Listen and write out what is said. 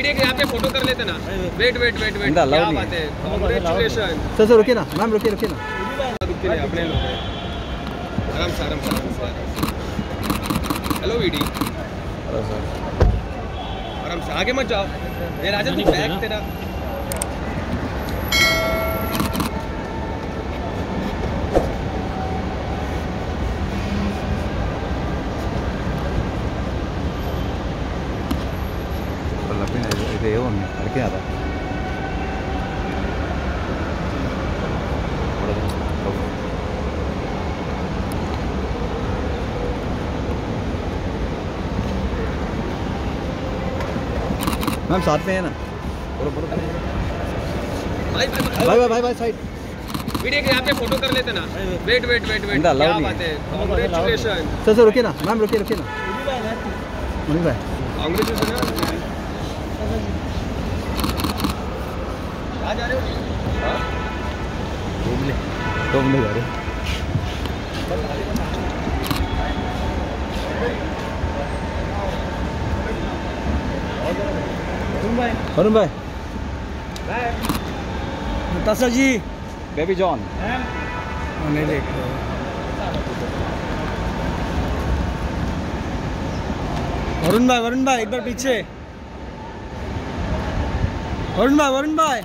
Video एक यहाँ पे फ़ोटो कर लेते ना। वेट वेट वेट वेट क्या बात है। कांग्रेचुलेशन सर सर रुकिए ना। मैम रुकिए रुकिए ना। अपने लोग आराम से आराम से आराम से आराम से। हेलो वीडी हेलो सर आराम से आगे मत जाओ। ये राजा तू बैग तेरा। Perché era मैम साथ में है ना? भाई भाई भाई भाई भाई भाई साइड। वीडियो के यहाँ पे फ़ोटो कर लेते ना। वेट वेट वेट वेट क्या बात है? कांग्रेचुलेशन सर सर रुकिए ना। मैम रुकिए रुकिए ना। मुनीम भाई कांग्रेचुलेशन कहाँ जा रहे हो? हाँ? घूमने घूमने जा रहे। अरुण भाई। जी। बेबी जॉन नहीं देख वरुण भाई वरुण भाई एक बार पीछे। वरुण भाई वरुण भाई।